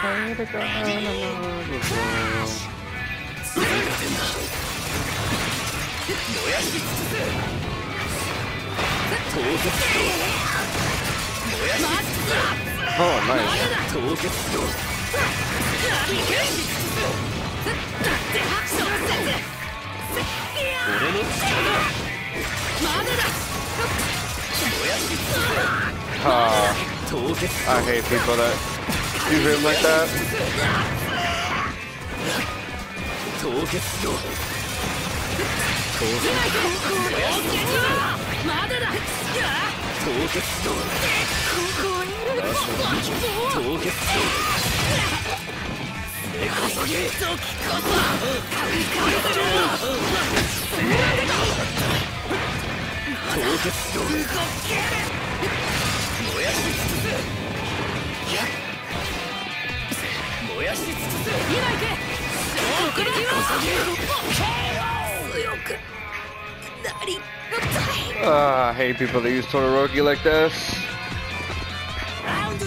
帰るかなああ、ナイス。Ah, I hate people that do him like that. 凍結やし尽くせ衝撃は強くなりたい Ah, I hate people that use Todoroki like this. ラウンド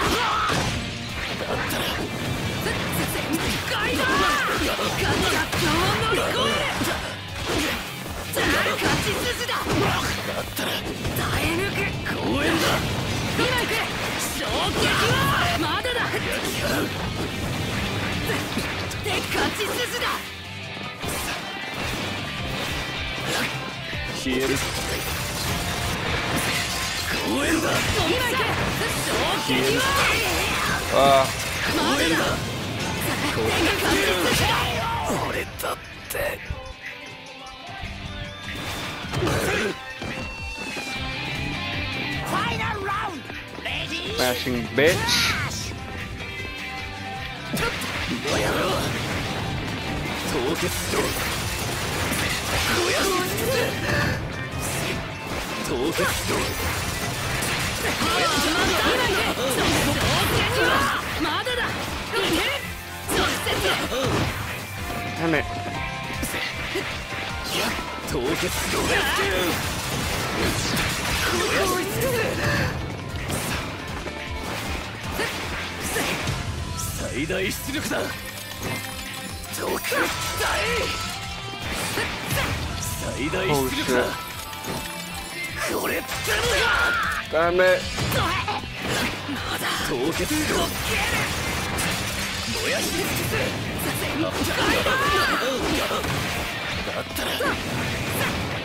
全開だ。勝ちを乗り越える勝ち筋だ。耐え抜く公園だ。今行く衝撃はまだ。だ。で勝ち筋だ。消える公園だ。今行け衝撃は ah, まだ。だ。で勝ち筋だ。俺だって。ファイナルラウンドレディー smashing bitch. この野郎凍結炉燃やし尽くせ凍結炉ま凍結炉最大出力だ最大出力だこれってのが Damn it. 凍結炉燃やし尽くせだったら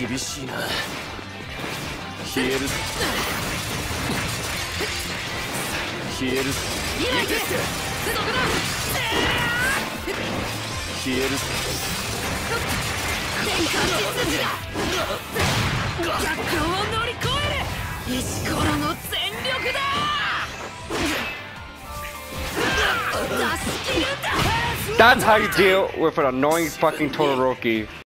厳しいな。消える。消える。今行けどこだ消える。天下一筋だ逆境を乗り越える。石ころの全力だ出し切るんだ。That's how you deal with an annoying fucking Todoroki.